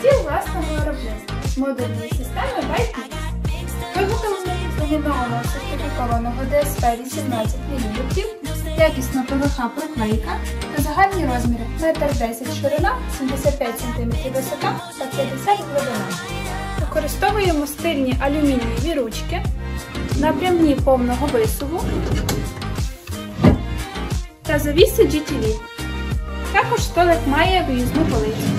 стіл власного виробництва. З з сертифікованого DSP 18 мм, якісна ПВХ проклейка та загальні розміри 1,10 ширина, 75 см висота та 50 глибина. Використовуємо стильні алюмінієві ручки, напрямні повного висуву та завіси GTV. Також столик має виїзну полицю.